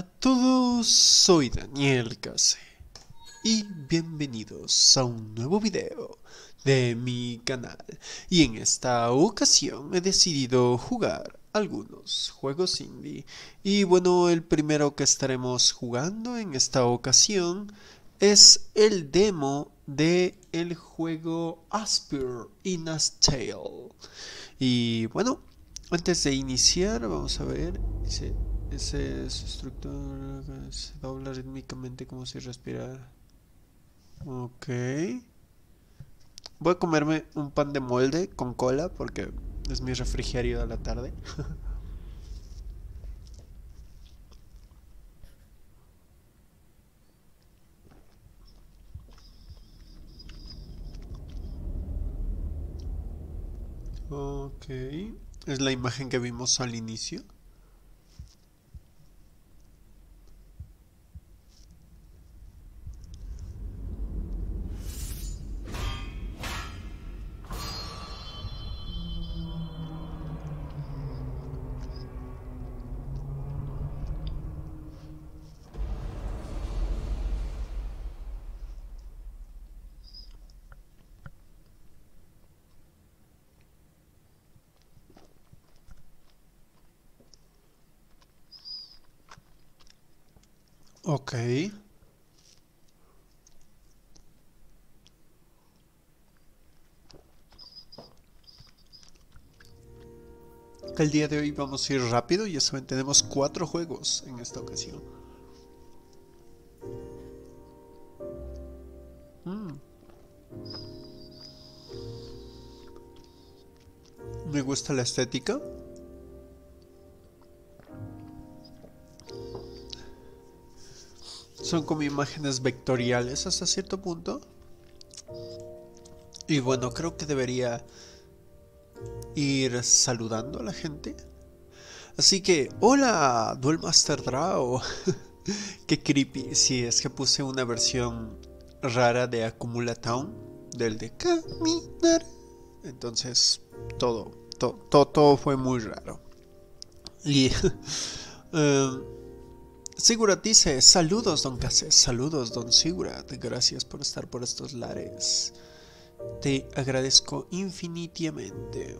a todos, soy Daniel Case y bienvenidos a un nuevo video de mi canal. Y en esta ocasión he decidido jugar algunos juegos indie. Y bueno el primero que estaremos jugando en esta ocasión es el demo de el juego Asper in a Tale y bueno antes de iniciar vamos a ver ese es estructura se dobla rítmicamente como si respirara. Ok. Voy a comerme un pan de molde con cola porque es mi refrigerio de la tarde. ok. Es la imagen que vimos al inicio. Ok. El día de hoy vamos a ir rápido y eso tenemos cuatro juegos en esta ocasión. Mm. Me gusta la estética. Son como imágenes vectoriales hasta cierto punto. Y bueno, creo que debería ir saludando a la gente. Así que, hola, Duelmaster Draw. Qué creepy. Si es que puse una versión rara de Acumula Town, del de caminar. Entonces, todo, todo, todo, fue muy raro. Y. Em, Sigurat dice, saludos don Cassés, saludos don Sigurat, gracias por estar por estos lares. Te agradezco infinitamente.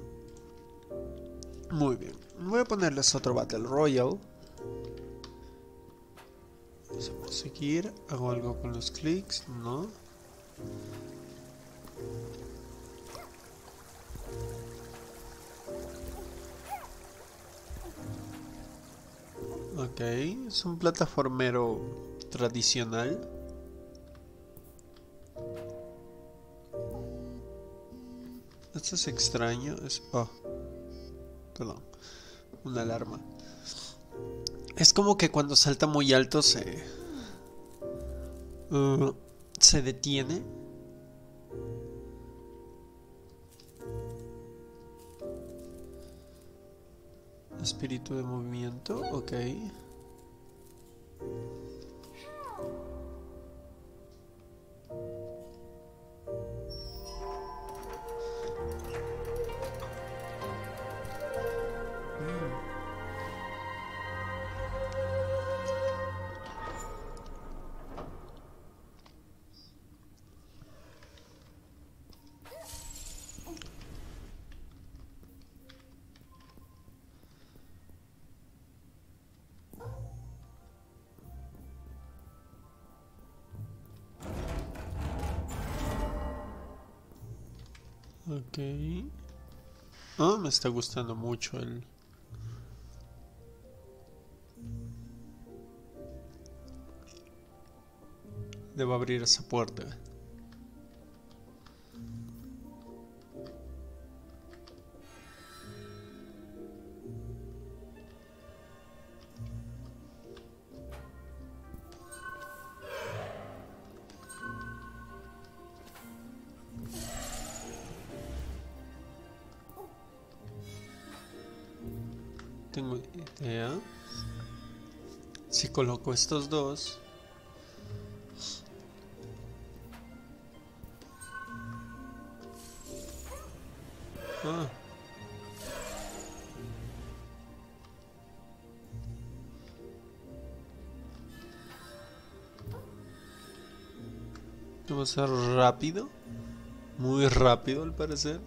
Muy bien, voy a ponerles otro Battle Royale. Vamos a seguir, hago algo con los clics, no. Ok, es un plataformero tradicional. Esto es extraño, es... Oh, perdón, una alarma. Es como que cuando salta muy alto se... Uh, se detiene Espíritu de movimiento, ok. Ok. Oh, me está gustando mucho el... Debo abrir esa puerta. tengo idea. Si coloco estos dos. Ah. Vamos a ser rápido. Muy rápido al parecer.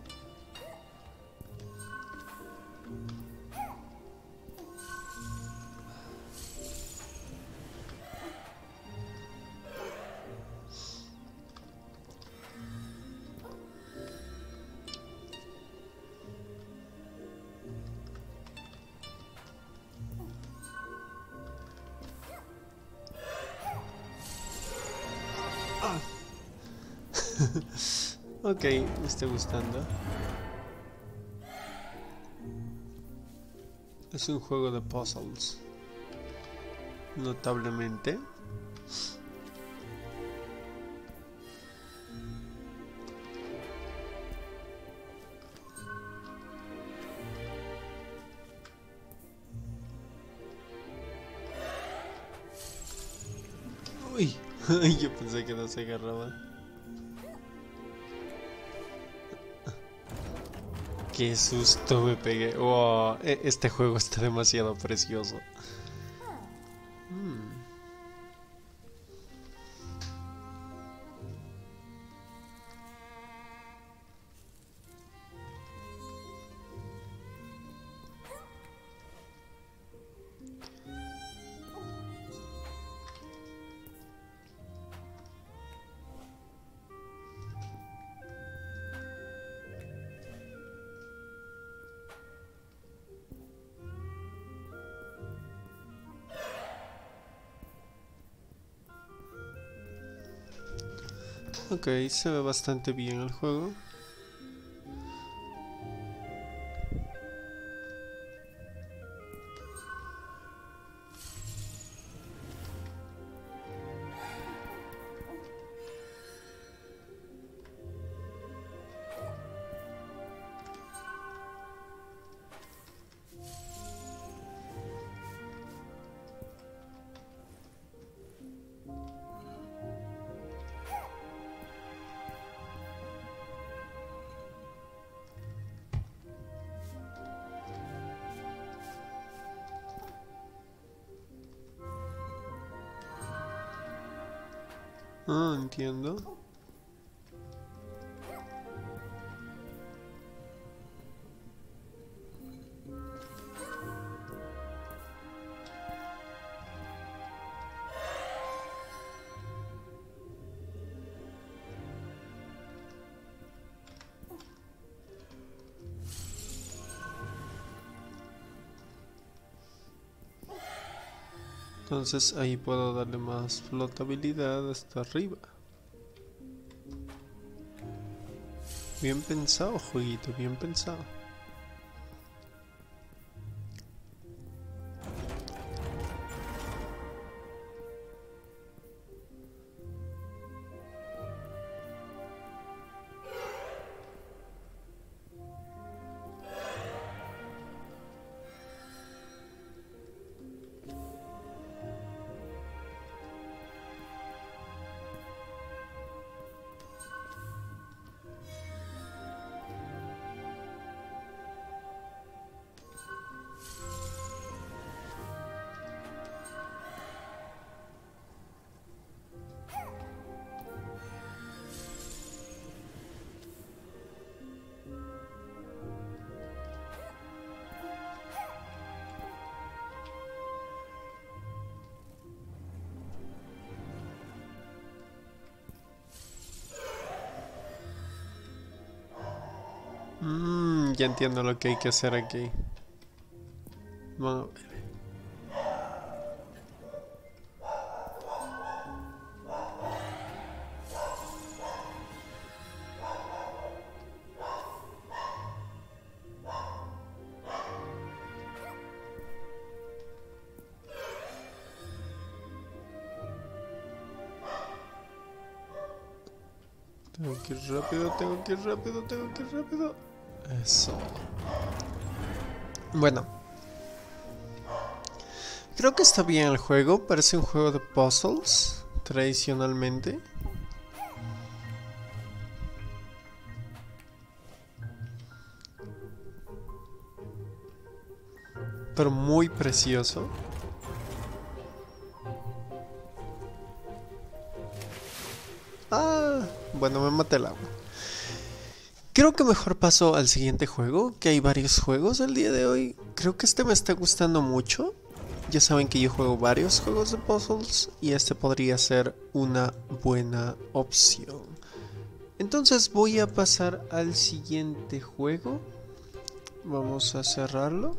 Me está gustando. Es un juego de puzzles. Notablemente. Uy, yo pensé que no se agarraba. Qué susto me pegué. E, este juego está demasiado precioso. Ok, se ve bastante bien el juego. Ah, entiendo. Entonces ahí puedo darle más flotabilidad hasta arriba. Bien pensado, jueguito, bien pensado. Ya entiendo lo que hay que hacer aquí. Tengo que ir rápido, tengo que ir rápido, tengo que ir rápido. Eso. Bueno. Creo que está bien el juego. Parece un juego de puzzles. Tradicionalmente. Pero muy precioso. Ah, bueno, me maté el agua. Creo que mejor paso al siguiente juego, que hay varios juegos el día de hoy. Creo que este me está gustando mucho. Ya saben que yo juego varios juegos de puzzles y este podría ser una buena opción. Entonces voy a pasar al siguiente juego. Vamos a cerrarlo.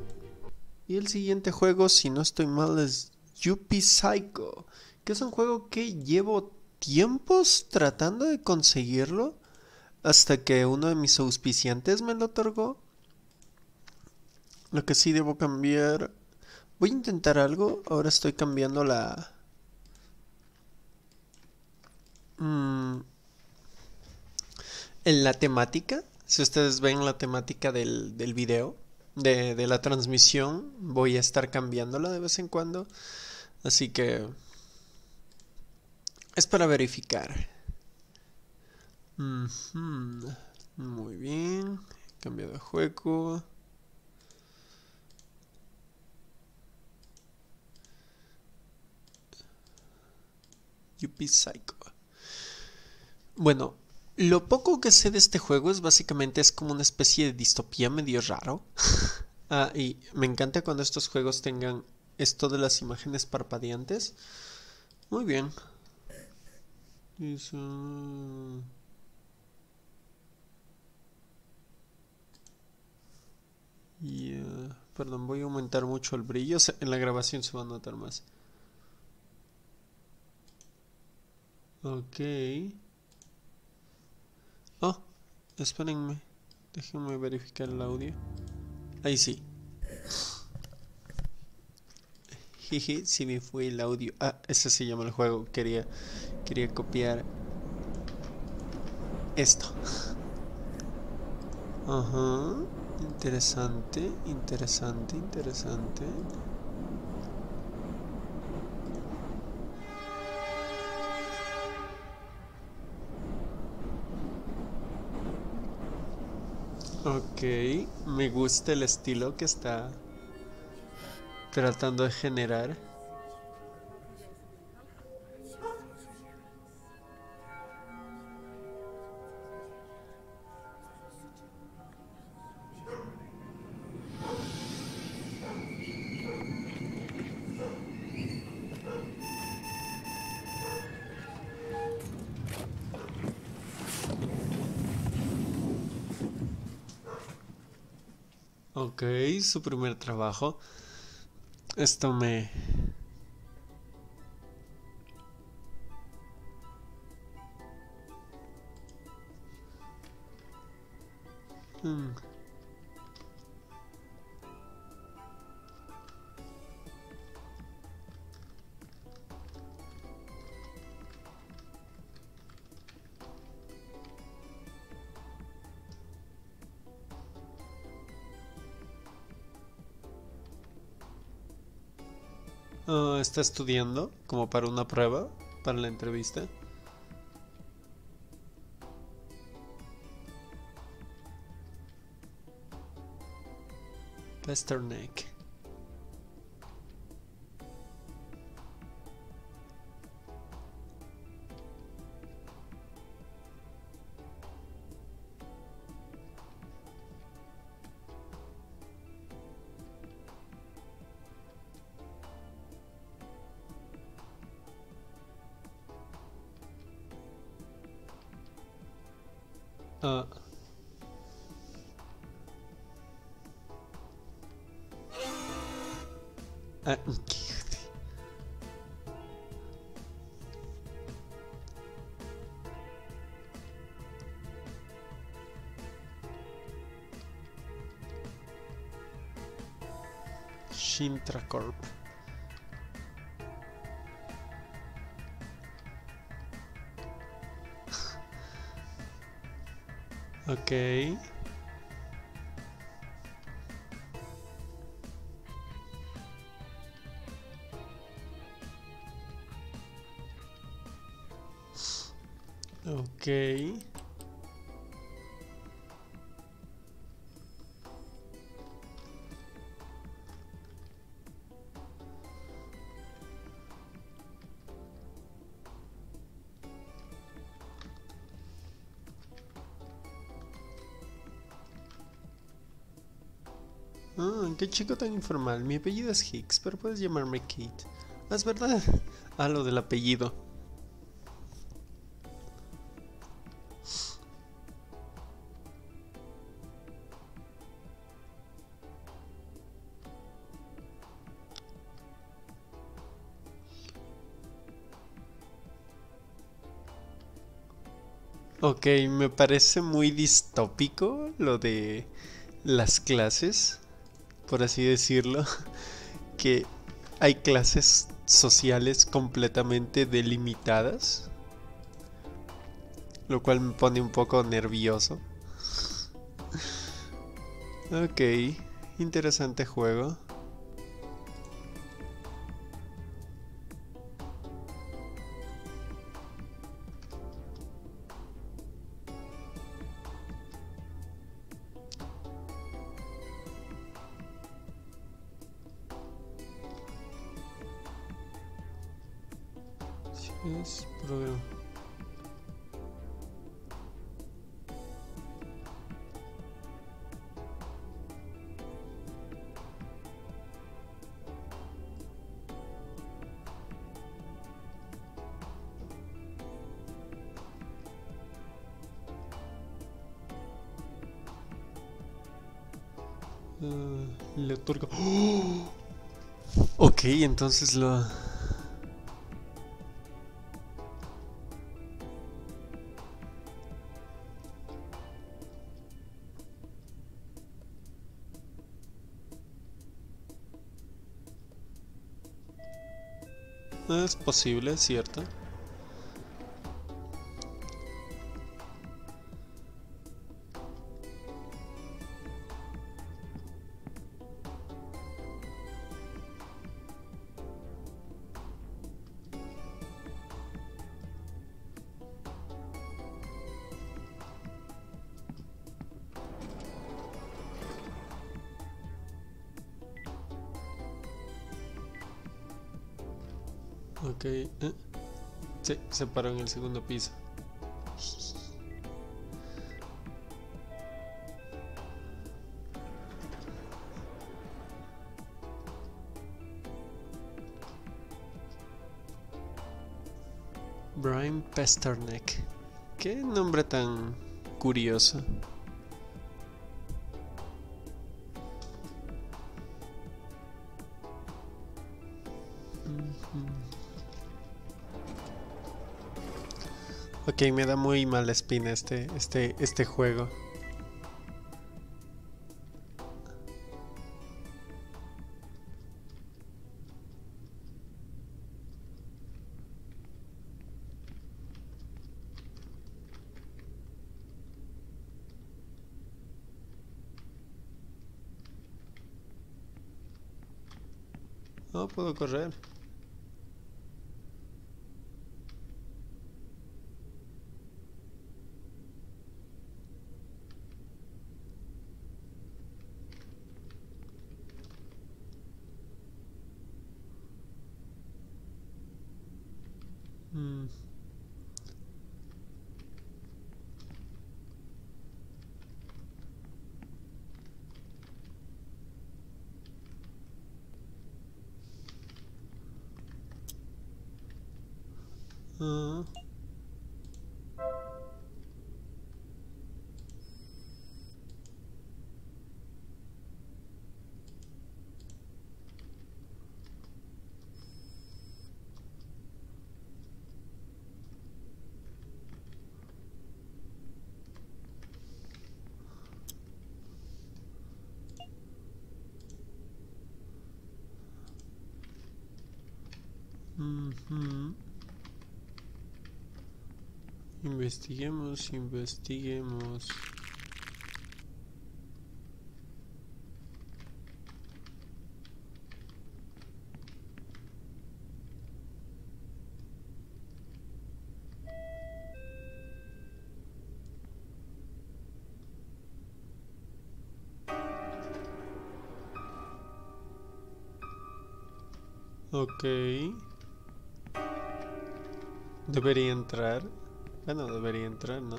Y el siguiente juego, si no estoy mal, es Yuppie Psycho. Que es un juego que llevo tiempos tratando de conseguirlo. Hasta que uno de mis auspiciantes me lo otorgó. Lo que sí debo cambiar Voy a intentar algo. Ahora estoy cambiando la... Mm, en la temática. Si ustedes ven la temática del, del video, de, de la transmisión, voy a estar cambiándola de vez en cuando. Así que... Es para verificar. Muy bien. Cambio de juego. Psycho. Bueno, lo poco que sé de este juego es básicamente es como una especie de distopía medio raro. ah, y me encanta cuando estos juegos tengan esto de las imágenes parpadeantes. Muy bien. Perdón, voy a aumentar mucho el brillo. En la grabación se va a notar más. Ok. Oh, espérenme. Déjenme verificar el audio. Ahí sí. Jeje, si me fue el audio. Ah, ese se llama el juego. Quería, quería copiar esto. Ajá. Interesante, interesante, interesante. Ok, me gusta el estilo que está tratando de generar. Su primer trabajo. Esto me... está estudiando como para una prueba, para la entrevista. Pasternak. Uh, uh, Shintra Corp. Ok. Chico tan informal. Mi apellido es Hicks, pero puedes llamarme Kate. Es verdad. Ah, lo del apellido. Ok, me parece muy distópico lo de las clases, por así decirlo, que hay clases sociales completamente delimitadas, lo cual me pone un poco nervioso. Ok, interesante juego. Es programa. Ah, le otorga. ¡Oh! Ok, entonces lo. Posible, ¿cierto? Se paró en el segundo piso. Brian Pesterneck. Qué nombre tan curioso. Ok, me da muy mala espina este, este, este juego. Ah. Ujú. Investiguemos, investiguemos. Ok. Debería entrar. Bueno, debería entrar, ¿no?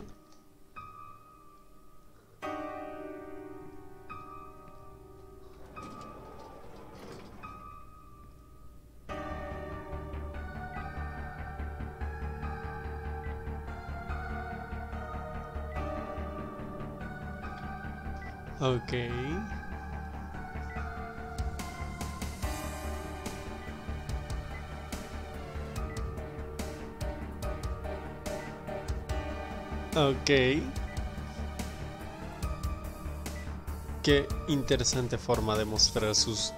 Okay. Ok. Qué interesante forma de mostrar sus,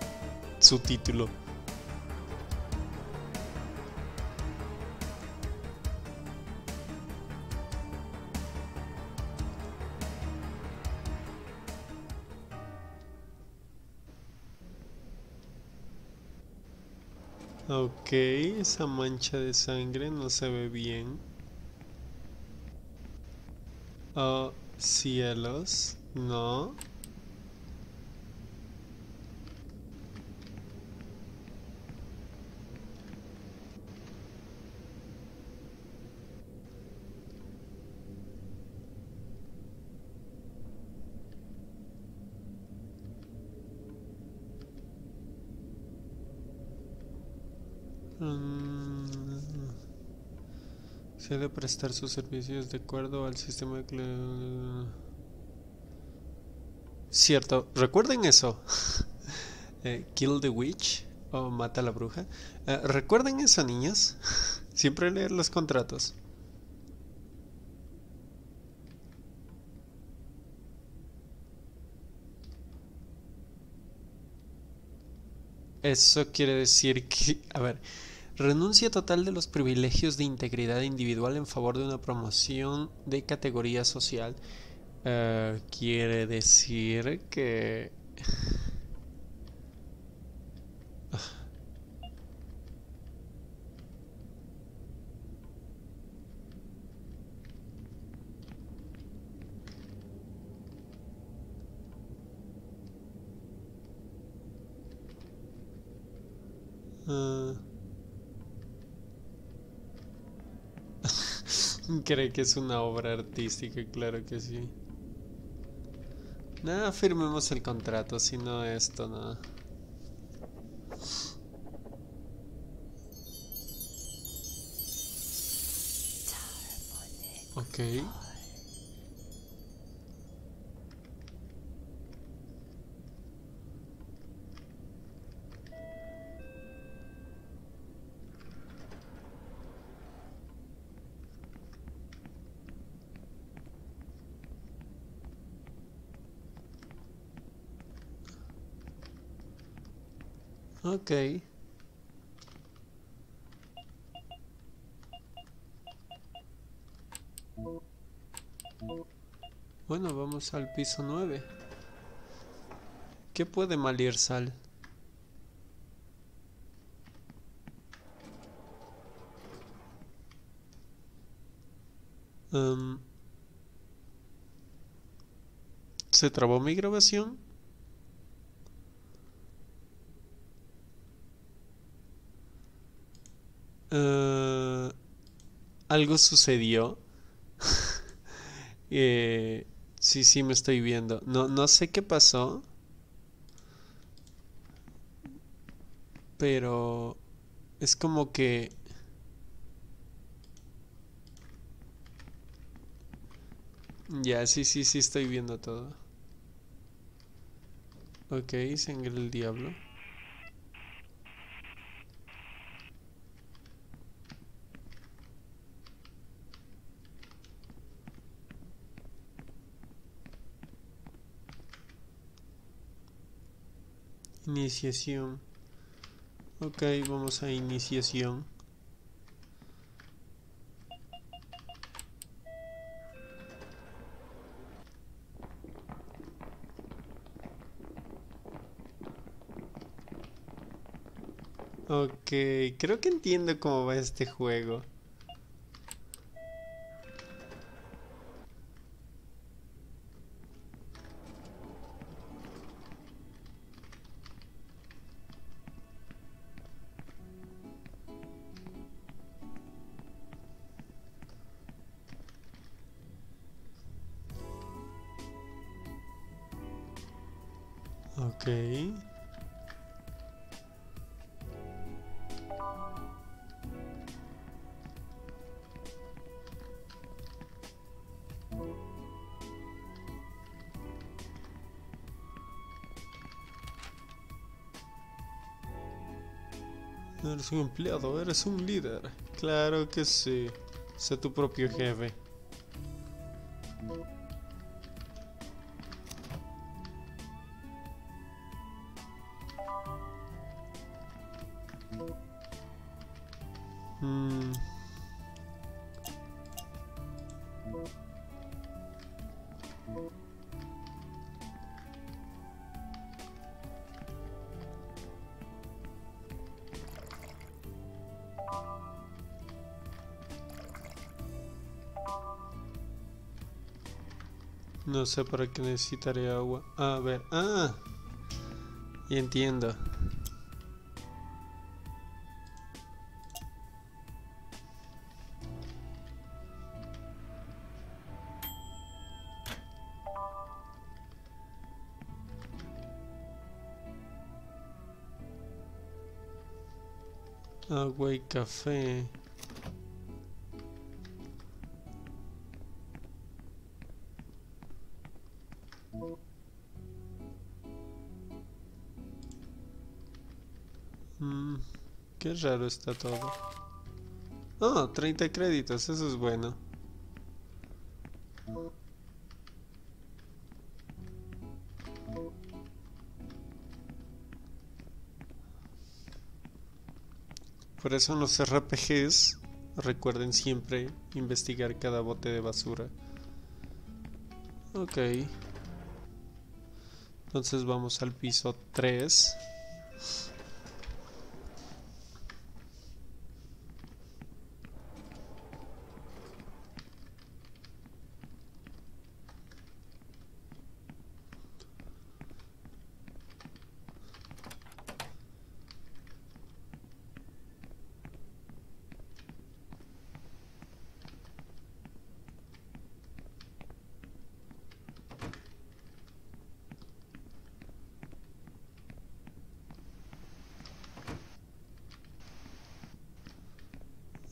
su título. Ok, esa mancha de sangre no se ve bien. Oh, cielos, no. Mm, se debe prestar sus servicios de acuerdo al sistema de... Cierto, recuerden eso. Eh, kill the witch o mata a la bruja. Eh, recuerden eso, niñas. Siempre leer los contratos. Eso quiere decir que, a ver, Renuncia total de los privilegios de integridad individual en favor de una promoción de categoría social. Uh, quiere decir que... Uh, Cree que es una obra artística, claro que sí. Nada, firmemos el contrato, si no esto, nada. Ok. Ok. Bueno, vamos al piso 9. ¿Qué puede malir sal? Um, ¿Se trabó mi grabación? Uh, algo sucedió. eh, sí, sí, me estoy viendo. No, no sé qué pasó. Pero es como que... Ya, sí, sí, sí, estoy viendo todo. Ok, sangre el diablo. Iniciación. Ok, vamos a iniciación. Ok, creo que entiendo cómo va este juego. Eres empleado, eres un líder. Claro que sí. Sé tu propio jefe. Mm. No sé para qué necesitaré agua. A ver, ah, y entiendo. Agua y café. Raro está todo. Oh, 30 créditos, eso es bueno. Por eso en los RPGs recuerden siempre investigar cada bote de basura. Ok. Entonces vamos al piso 3.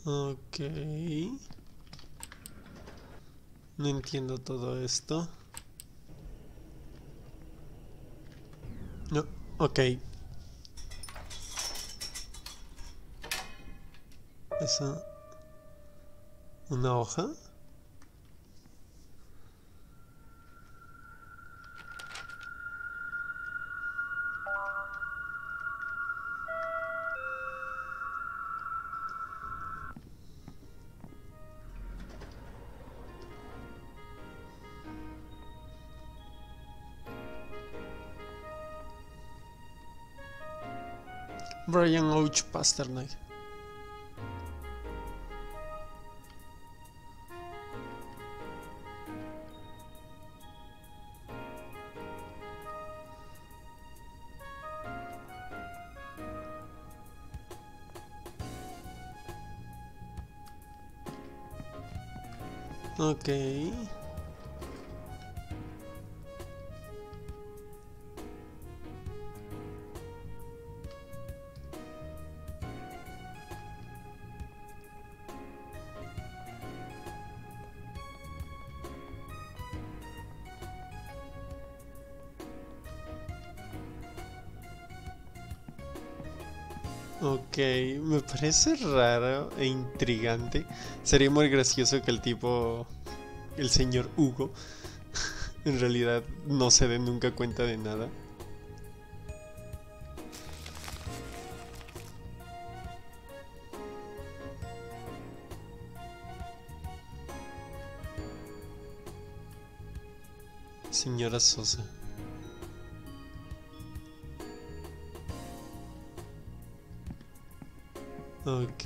Ok. No entiendo todo esto. No, ok. ¿Esa? ¿Una hoja? Brian Ouch Pasternak. Okay. Parece raro e intrigante. Sería muy gracioso que el tipo, el señor Hugo, en realidad no se dé nunca cuenta de nada. Señora Sosa. Ok.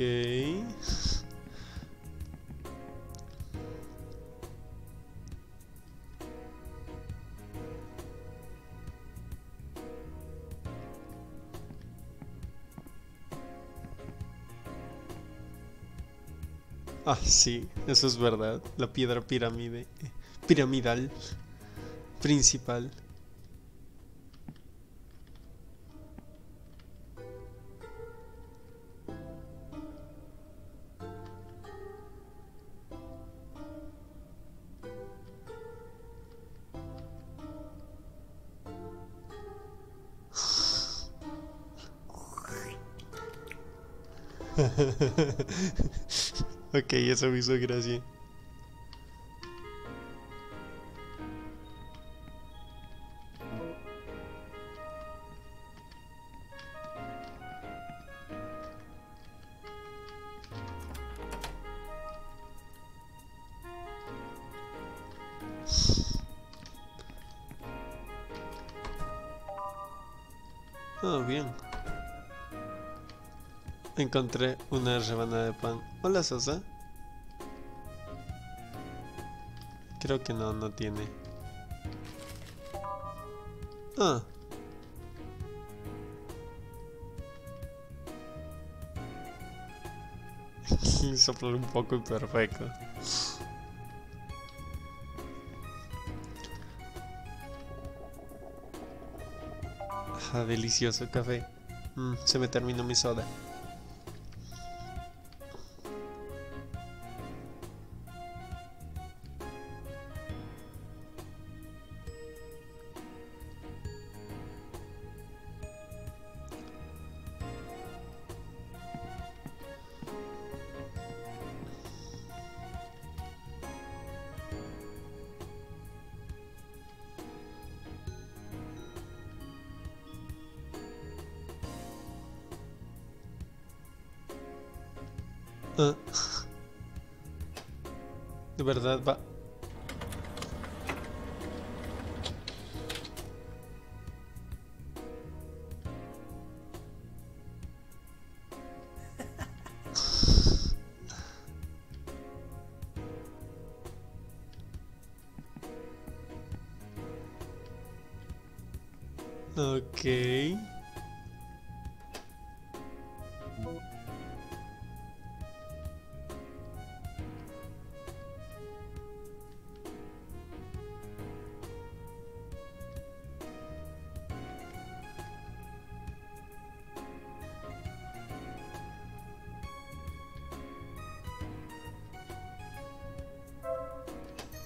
Ah, sí, eso es verdad. La piedra pirámide, piramidal principal. ok, eso me hizo gracia. Encontré una rebanada de pan. Hola, Sosa. Creo que no, no tiene. Ah. Soplar un poco y perfecto. Ah, delicioso café. Mm, se me terminó mi soda.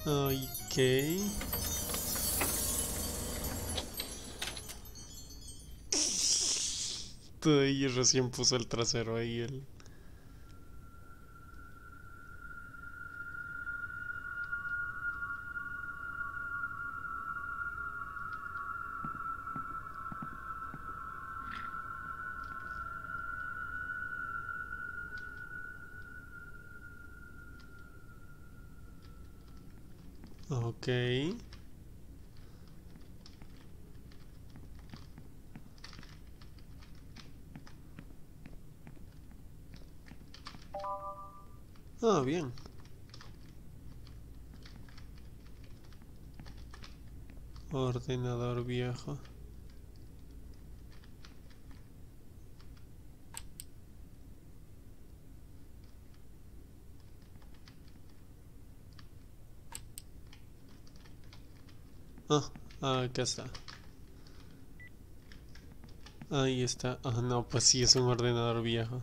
Ok. Y recién puso el trasero ahí el... Ordenador viejo. Ah, acá está. Ahí está. Ah, no, pues sí, es un ordenador viejo.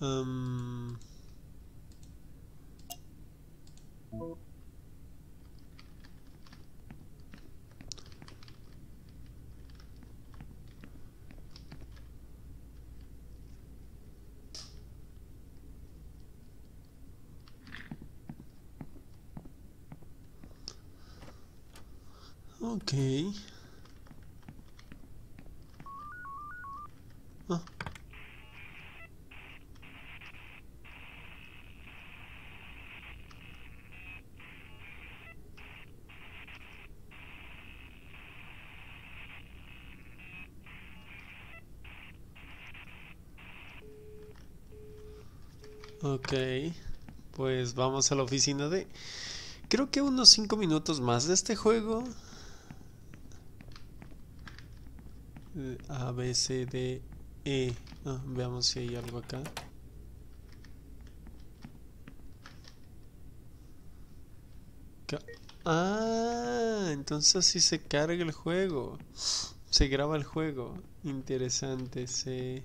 Um... Ok. Ah. Ok, pues vamos a la oficina de... Creo que unos 5 minutos más de este juego A, B, C, D, E. Ah, veamos si hay algo acá. Ah, entonces así se carga el juego. Se graba el juego. Interesante. C,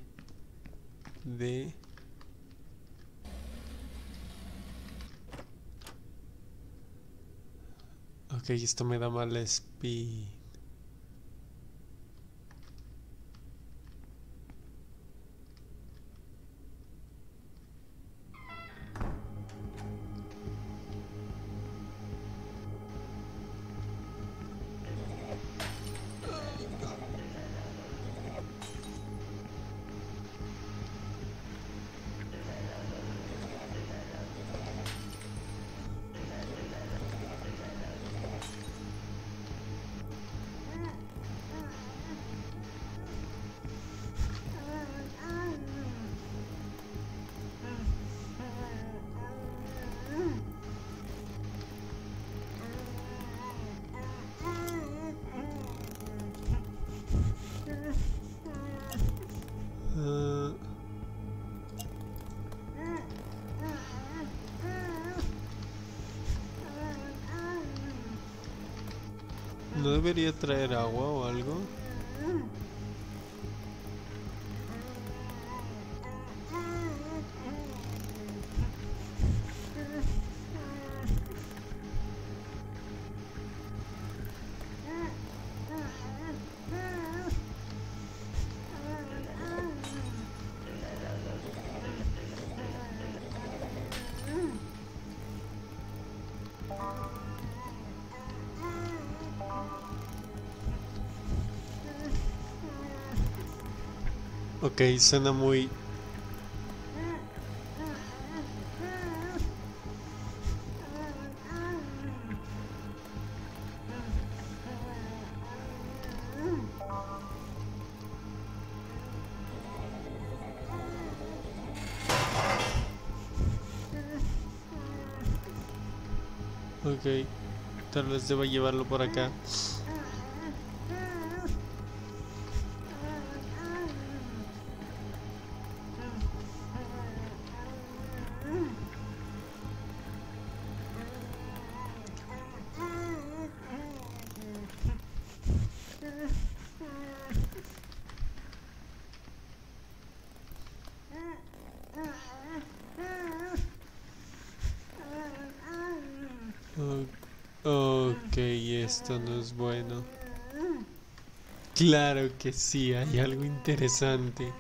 D. Ok, esto me da mal speed. ¿No debería traer agua Ok, suena muy... Ok, tal vez deba llevarlo por acá. Claro que sí, hay algo interesante.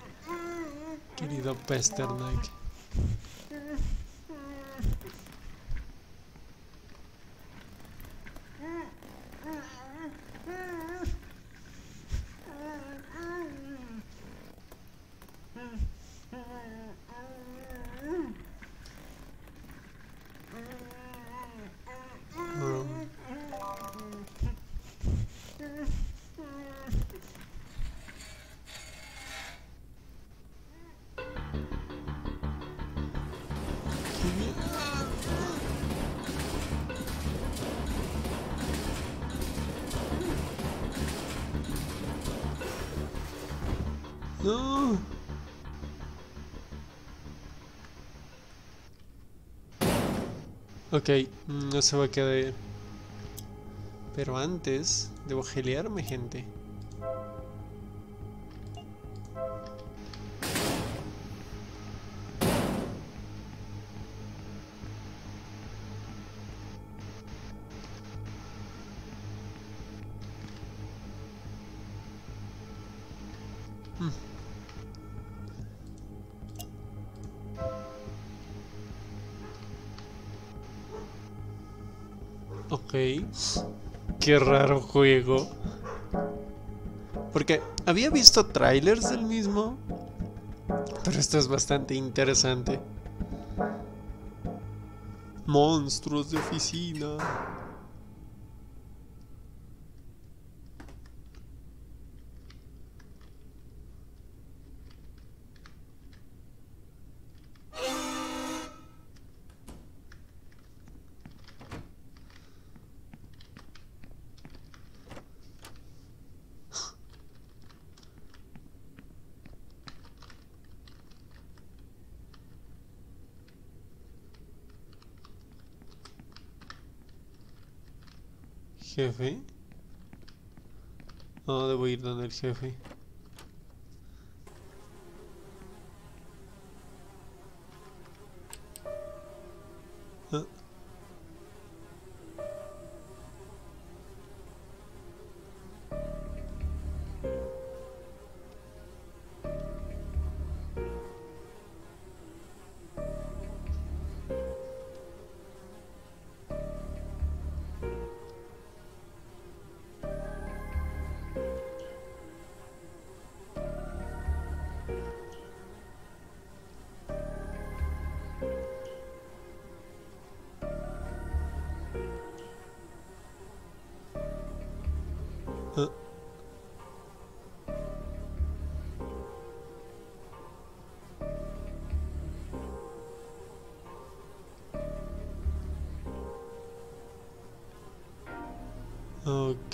Querido Pasternak. No se va a quedar. Pero antes, debo gelearme, gente. Qué raro juego. Porque había visto trailers del mismo. Pero esto es bastante interesante. Monstruos de oficina. Jefe. No, debo ir donde el jefe.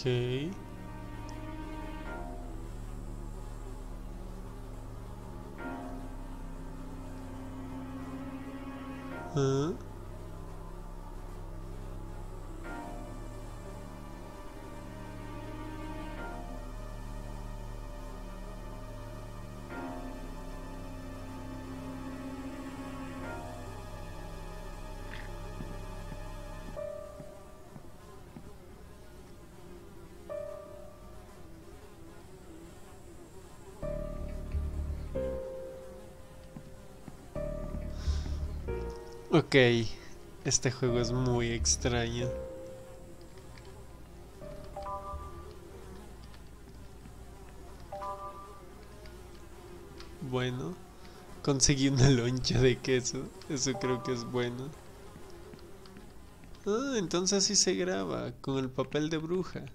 Ok. Ah. Ok, este juego es muy extraño. Bueno, conseguí una loncha de queso, eso creo que es bueno. Ah, entonces así se graba, con el papel de bruja.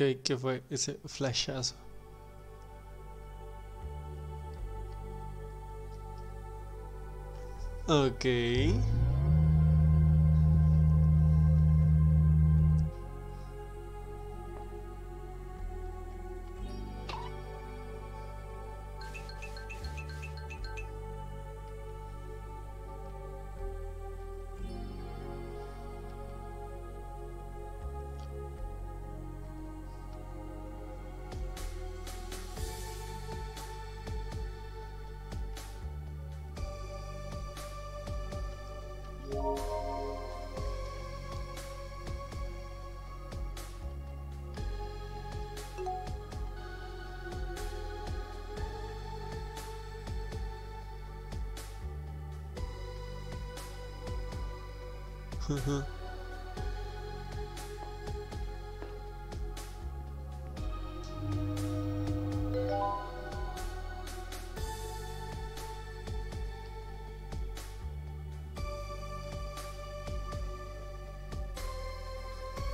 Ok, ¿qué fue ese flashazo? Ok.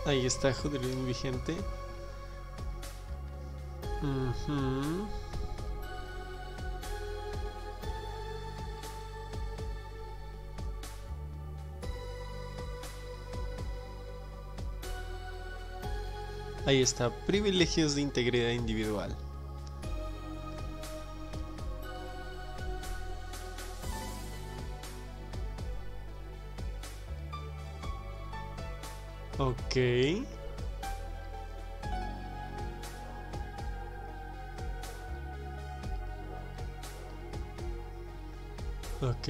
Ahí está Jodril vigente. Ujú. Ahí está, privilegios de integridad individual. Ok. Ok.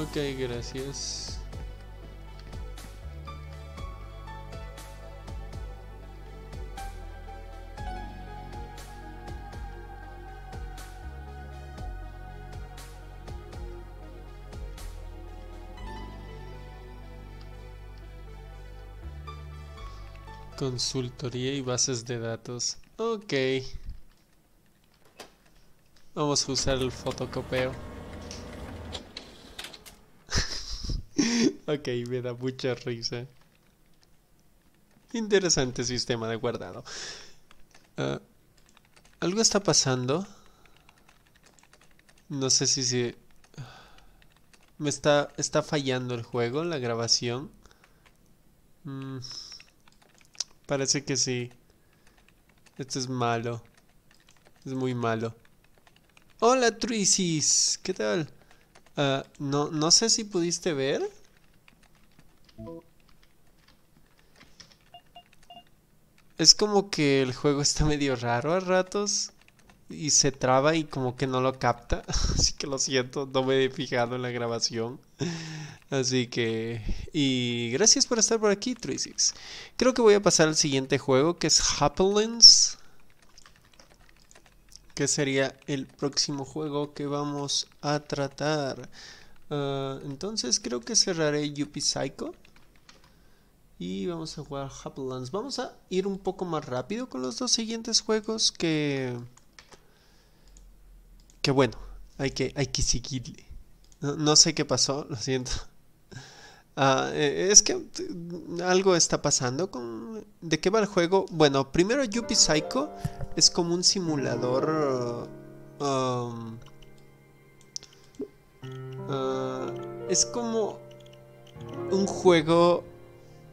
Ok, gracias. Consultoría y bases de datos. Ok. Vamos a usar el fotocopeo. Ok, me da mucha risa. Interesante sistema de guardado. Ah, algo está pasando. No sé si se... Me está, está fallando el juego, la grabación. Mm, parece que sí. Esto es malo. Es muy malo. Hola Trisis, ¿qué tal? Ah, no, no sé si pudiste ver. Es como que el juego está medio raro a ratos y se traba y como que no lo capta. Así que lo siento, no me he fijado en la grabación. Así que... Y gracias por estar por aquí, Trisis. Creo que voy a pasar al siguiente juego que es Happelins. Que sería el próximo juego que vamos a tratar. Ah, entonces creo que cerraré Yuppie Psycho. Y vamos a jugar Happylands. Vamos a ir un poco más rápido con los dos siguientes juegos que... Que bueno, hay que, hay que seguirle. No, sé qué pasó, lo siento. Ah, eh, es que algo está pasando con... ¿De qué va el juego? Bueno, primero Yuppie Psycho es como un simulador... um, ah, es como un juego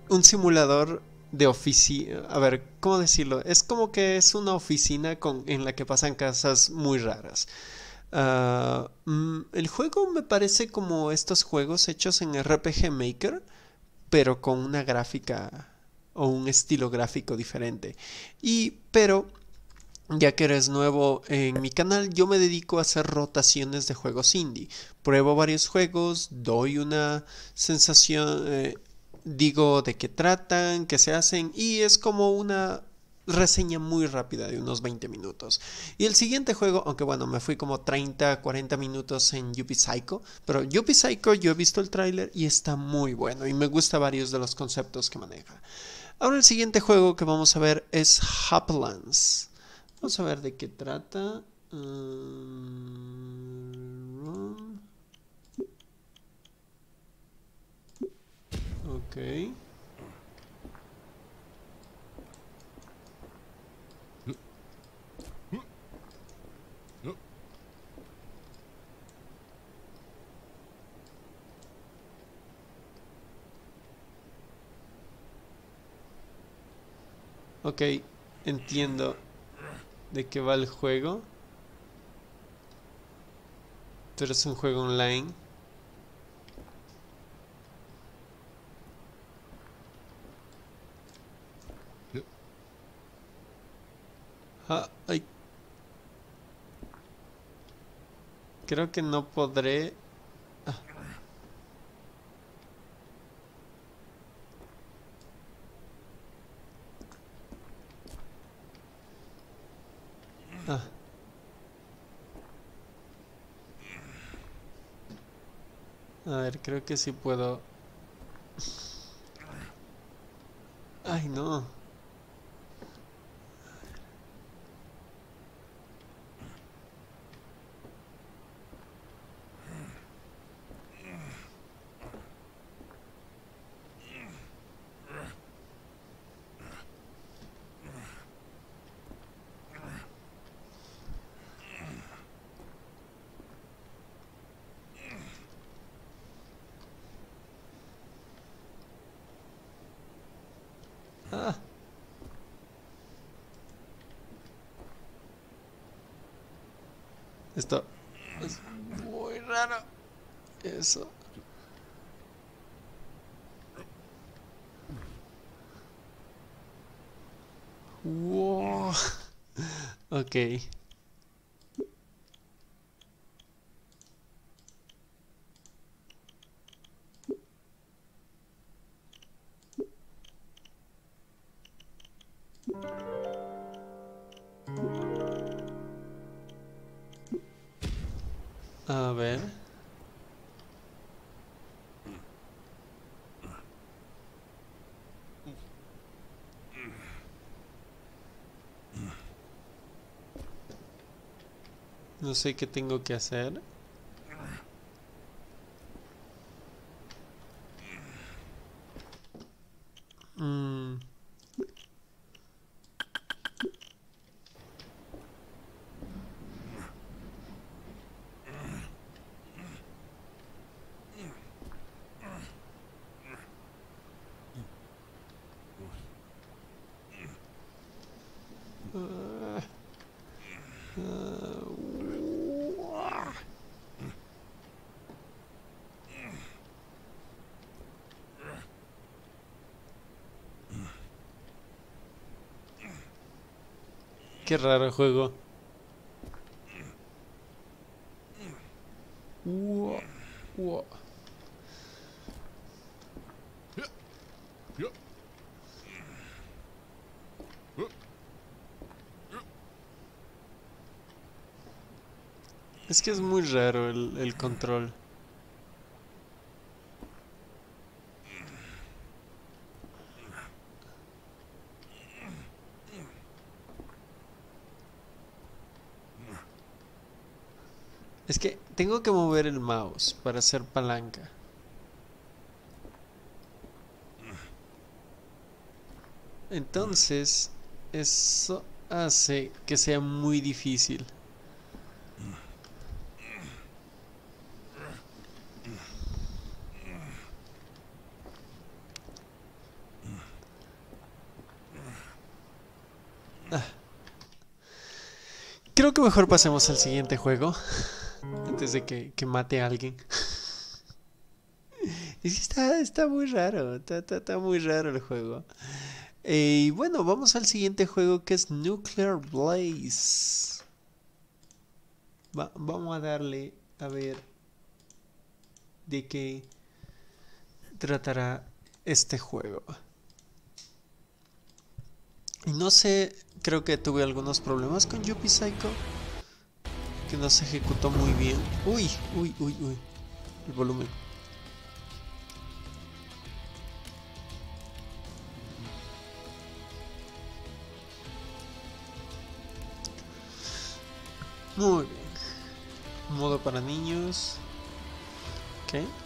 un simulador de oficina. A ver, ¿cómo decirlo? Es como que es una oficina con, en la que pasan cosas muy raras. Ah, mm, el juego me parece como estos juegos hechos en RPG Maker, pero con una gráfica o un estilo gráfico diferente. Y, pero, ya que eres nuevo en mi canal, yo me dedico a hacer rotaciones de juegos indie. Pruebo varios juegos, doy una sensación, eh, digo de qué tratan, qué se hacen y es como una reseña muy rápida de unos 20 minutos. Y el siguiente juego, aunque bueno, me fui como 30, 40 minutos en Yuppie Psycho, pero Yuppie Psycho yo he visto el tráiler y está muy bueno y me gusta varios de los conceptos que maneja. Ahora el siguiente juego que vamos a ver es Happlands. Vamos a ver de qué trata. Mm, Ok. Ok, entiendo de qué va el juego. Pero es un juego online. Ah, ay. Creo que no podré. Ah. Ah. A ver, creo que sí puedo. Ay, no. Ah. Esto es muy raro. Eso. Wow. Ok. Sé qué tengo que hacer. Mm. Ah. Ah, uah. Qué raro juego. Uah, uah. Es que es muy raro el, el control. Es que tengo que mover el mouse para hacer palanca. Entonces, eso hace que sea muy difícil. Ah. Creo que mejor pasemos al siguiente juego. Antes de que, que mate a alguien. Está, está muy raro. Está, está- está muy raro el juego. Eh, Y bueno, vamos al siguiente juego que es Nuclear Blaze. Va- vamos a darle a ver de qué tratará este juego. No sé, creo que tuve algunos problemas con Yuppie Psycho. Que no se ejecutó muy bien. Uy, uy, uy, uy. El volumen. Muy bien. Modo para niños. Ok.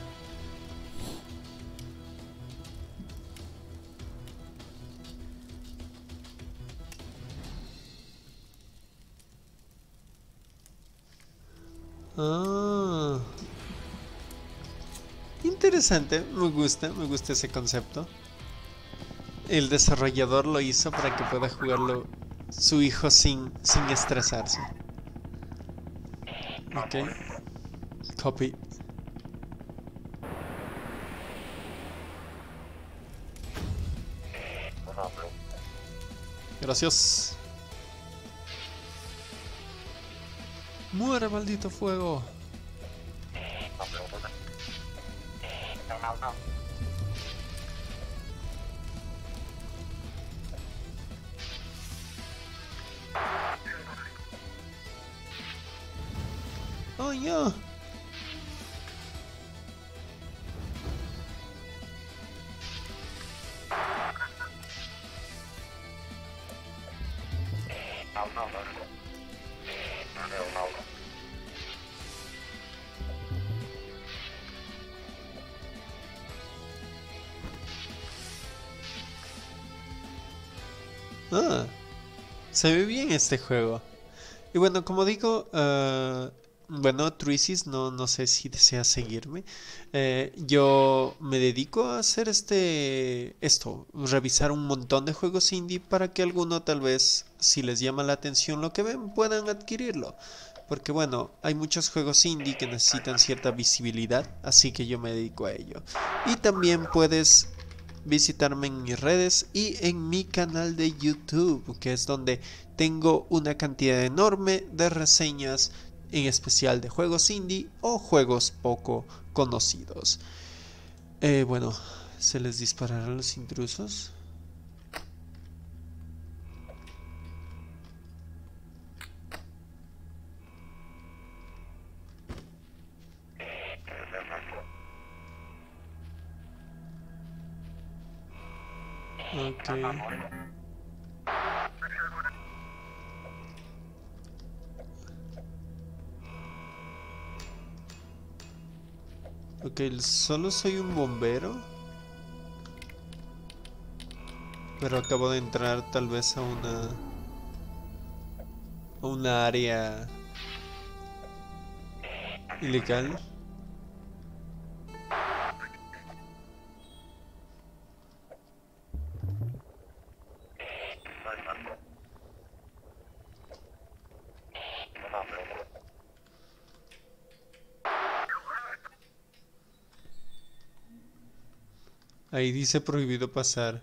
Ah. Interesante, me gusta, me gusta ese concepto. El desarrollador lo hizo para que pueda jugarlo su hijo sin, sin estresarse. Ok. Copy. Gracias. Muere, maldito fuego. Oh, Ah, se ve bien este juego. Y bueno, como digo, ah, bueno, Truisis, no, no sé si desea seguirme. Eh, yo me dedico a hacer este, esto, revisar un montón de juegos indie para que alguno tal vez, si les llama la atención lo que ven, puedan adquirirlo. Porque bueno, hay muchos juegos indie que necesitan cierta visibilidad, así que yo me dedico a ello. Y también puedes visitarme en mis redes y en mi canal de YouTube, que es donde tengo una cantidad enorme de reseñas en especial de juegos indie o juegos poco conocidos. Eh, bueno, ¿se les dispararán los intrusos? Okay. Ok, solo soy un bombero. Pero acabo de entrar tal vez a una... A una área... Ilegal. Ahí dice prohibido pasar.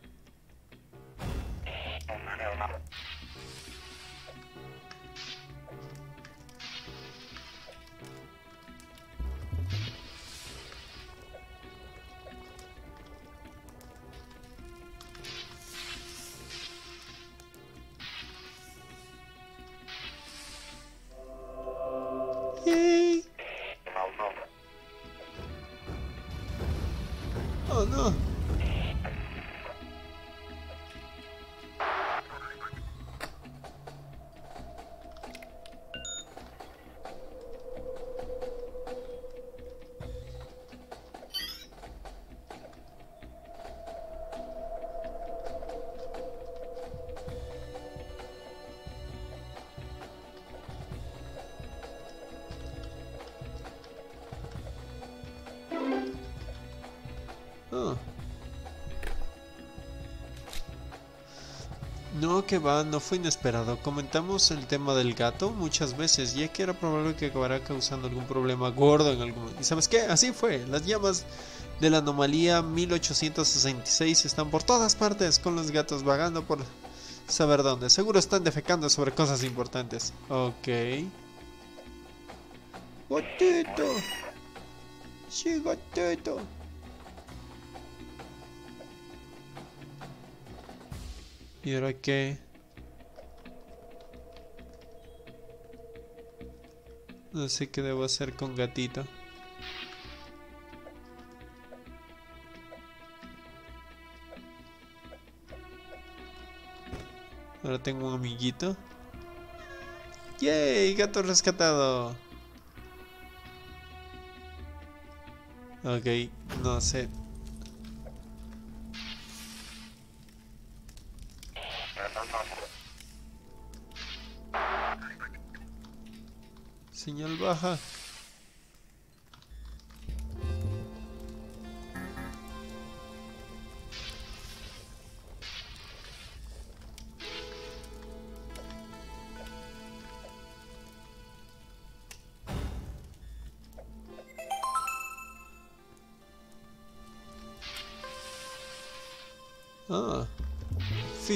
Oh no. Que va, no fue inesperado. Comentamos el tema del gato muchas veces, ya que era probable que acabara causando algún problema gordo en algún momento. ¿Y sabes qué? Así fue. Las llamas de la anomalía 1866 están por todas partes, con los gatos vagando por saber dónde. Seguro están defecando sobre cosas importantes. Ok. Gatito. Sí, gatito. ¿Y ahora qué? No sé qué debo hacer con gatito. Ahora tengo un amiguito. ¡Yay! Gato rescatado. Ok, no sé.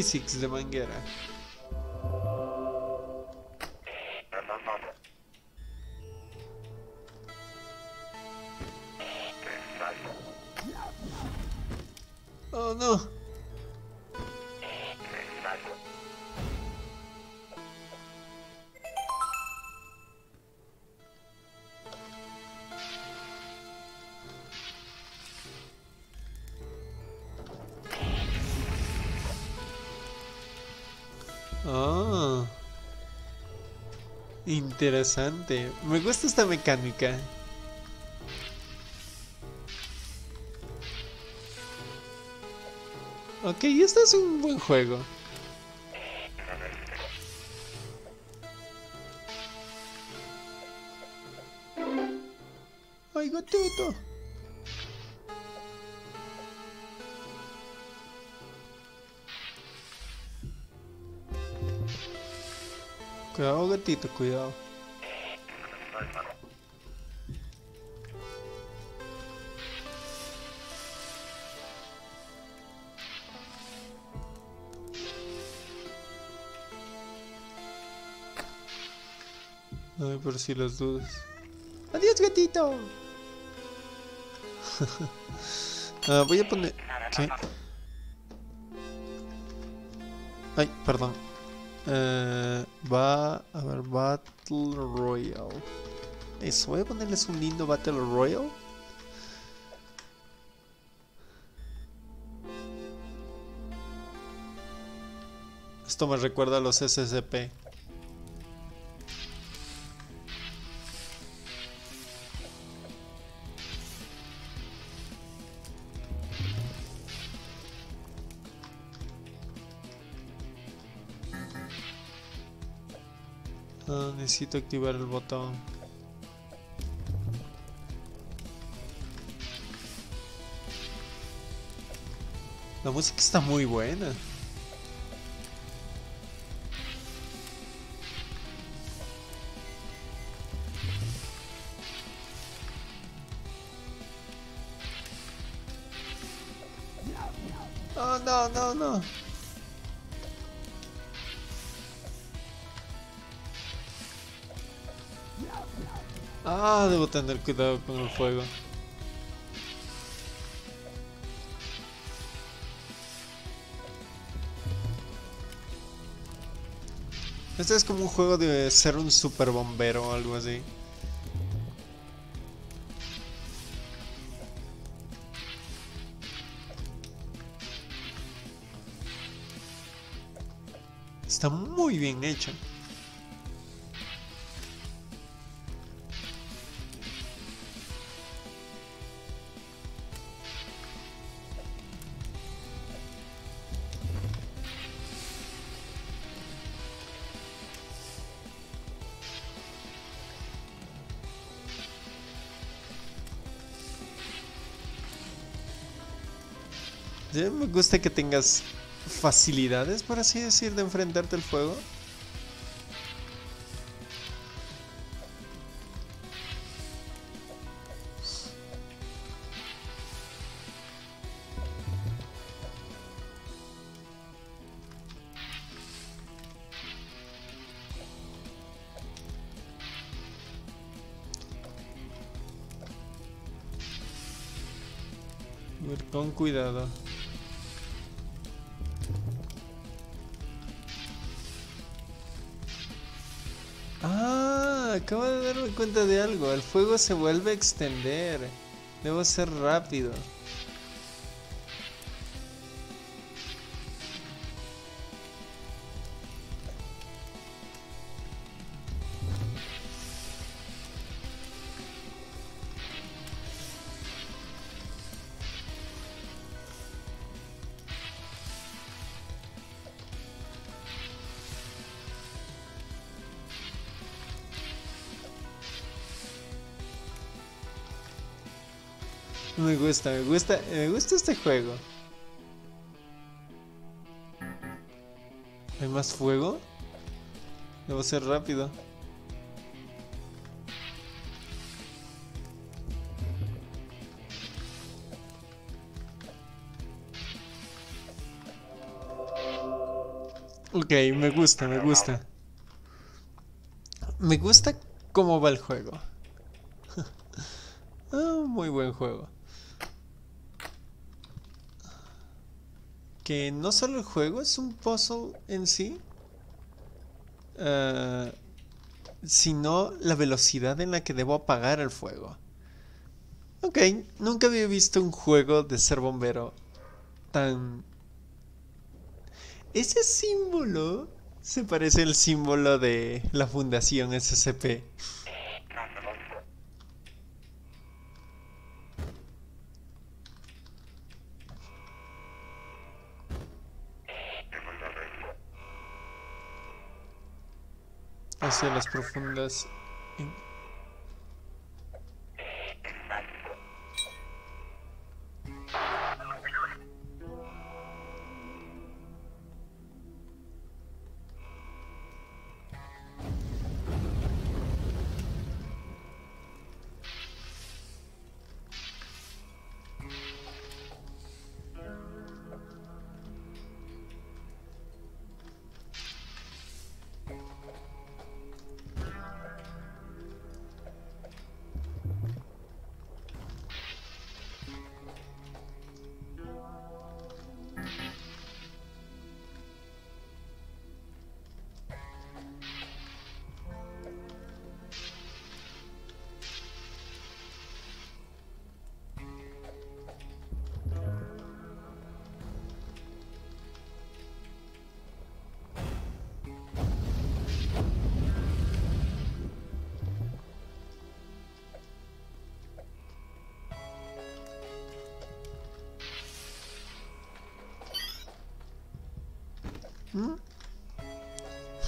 Physics de manguera. Oh no. Interesante. Me gusta esta mecánica. Ok, este es un buen juego. gatito! Cuidado, gatito, cuidado. Ay, por si las dudas. ¡Adiós, gatito! Ah, voy a poner... ¿Qué? Ay, perdón. Eh, va a ver, Battle Royale. Eso, voy a ponerles un lindo Battle Royale. Esto me recuerda a los SCP. Necesito activar el botón. La música está muy buena. No, no, no. Ah, debo tener cuidado con el fuego. Este es como un juego de ser un super bombero o algo así. Está muy bien hecho. Me gusta que tengas facilidades, por así decir, de enfrentarte al fuego. Cuenta de algo. El fuego se vuelve a extender. Debo ser rápido. Gusta, me gusta, me gusta este juego. ¿Hay más fuego? Debo ser rápido. Ok, me gusta, me gusta. Me gusta cómo va el juego. ah, muy buen juego. Que no solo el juego es un puzzle en sí, eh, sino la velocidad en la que debo apagar el fuego. Ok, nunca había visto un juego de ser bombero tan... Ese símbolo se parece al símbolo de la fundación SCP. Hacia las profundas...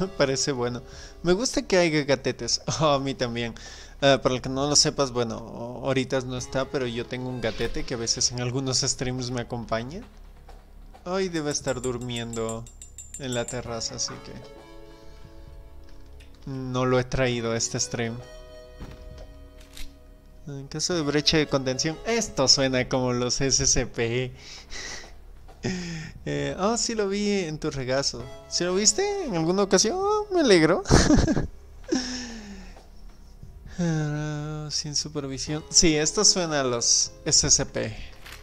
parece bueno. Me gusta que haya gatetes. Oh, a mí también. Uh, para el que no lo sepas, bueno, ahorita no está, pero yo tengo un gatete que a veces en algunos streams me acompaña. Hoy debe estar durmiendo en la terraza, así que... No lo he traído a este stream. En caso de brecha de contención, esto suena como los SCP. eh, oh, sí lo vi en tu regazo. ¿Sí lo viste en alguna ocasión? Oh, me alegro. Ah, sin supervisión. Sí, esto suena a los SCP.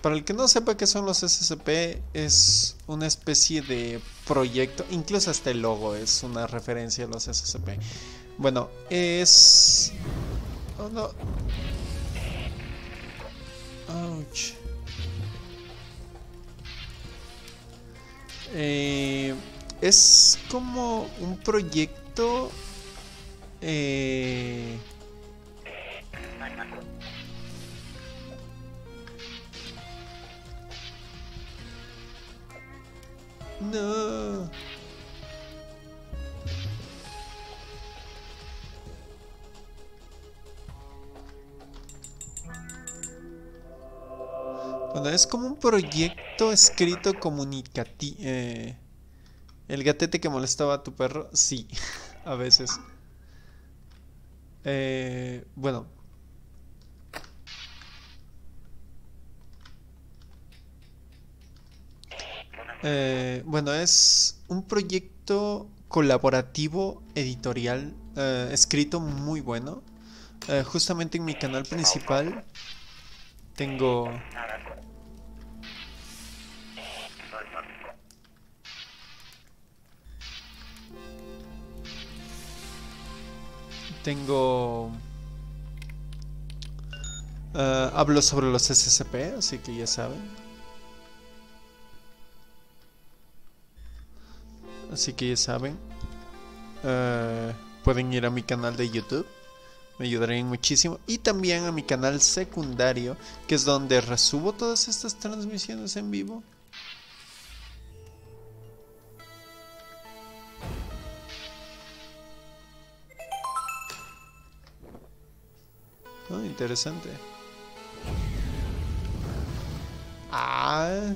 Para el que no sepa qué son los SCP, es una especie de proyecto, incluso el logo es una referencia a los SCP. Bueno, es... Oh, no. Ouch. Eh, es como un proyecto... Eh, no. Bueno, es como un proyecto escrito comunicativo. Eh, ¿El gatete que molestaba a tu perro? Sí, a veces. Eh, bueno. Eh, bueno, es un proyecto colaborativo editorial eh, escrito muy bueno. Eh, justamente en mi canal principal tengo tengo... Uh, hablo sobre los SCP, así que ya saben. Así que ya saben. Uh, pueden ir a mi canal de YouTube. Me ayudarían muchísimo. Y también a mi canal secundario, que es donde resubo todas estas transmisiones en vivo. Interesante. Ah.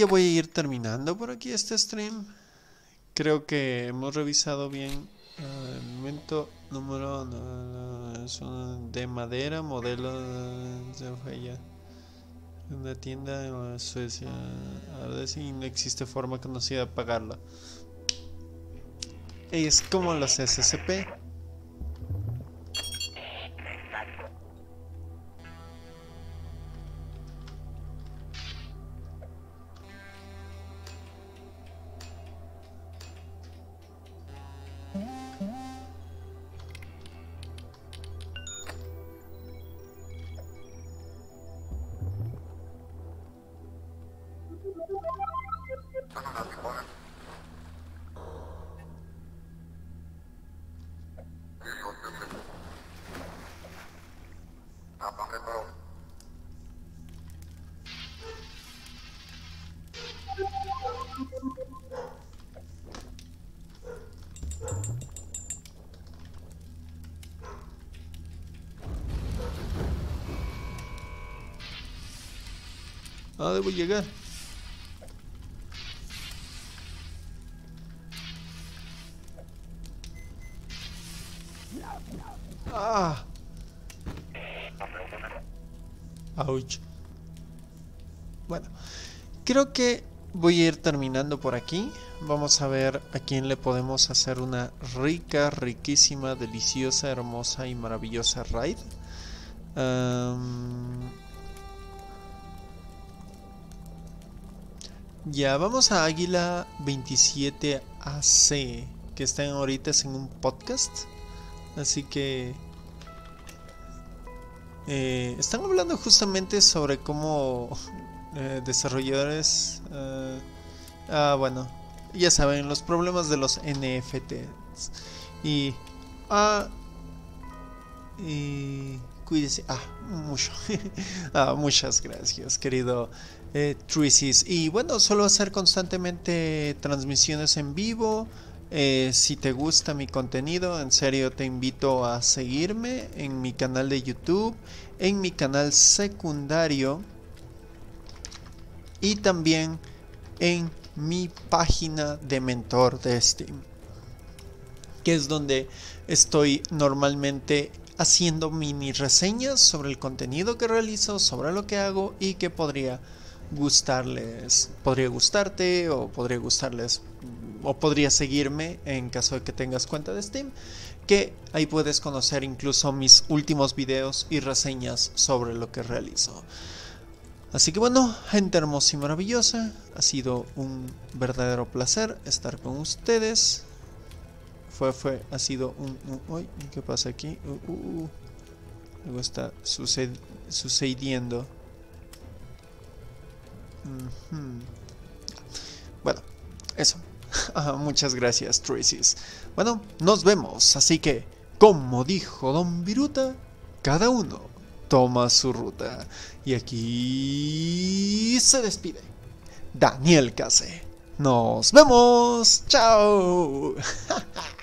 Ya voy a ir terminando por aquí este stream. Creo que hemos revisado bien uh, el momento número de madera, modelo de falla. Una tienda en Suecia. Ahora sí no existe forma conocida de pagarla. Es como los SCP. Llegar. Ah. Ouch. Bueno, creo que voy a ir terminando por aquí. Vamos a ver a quién le podemos hacer una rica, riquísima, deliciosa, hermosa y maravillosa raid. Ya, vamos a Águila 27AC, que están ahorita en un podcast. Así que... Eh, están hablando justamente sobre cómo eh, desarrolladores... Eh, ah, bueno, ya saben, los problemas de los NFTs. Y... Ah... Y... Cuídese. Ah, mucho. ah, muchas gracias, querido eh, Y bueno, solo hacer constantemente transmisiones en vivo. Eh, si te gusta mi contenido, en serio te invito a seguirme en mi canal de YouTube, en mi canal secundario y también en mi página de mentor de Steam, que es donde estoy normalmente haciendo mini reseñas sobre el contenido que realizo, sobre lo que hago y que podría gustarles, podría gustarte o podría gustarles o podría seguirme en caso de que tengas cuenta de Steam, que ahí puedes conocer incluso mis últimos videos y reseñas sobre lo que realizo. Así que bueno, gente hermosa y maravillosa, ha sido un verdadero placer estar con ustedes. Fue, fue, ha sido un... uy, ¿qué pasa aquí? Uh, uh, uh. algo está sucediendo. Bueno, eso. Muchas gracias, Tracy. Bueno, nos vemos. Así que, como dijo Don Viruta, cada uno toma su ruta. Y aquí se despide Daniel Case. Nos vemos. Chao.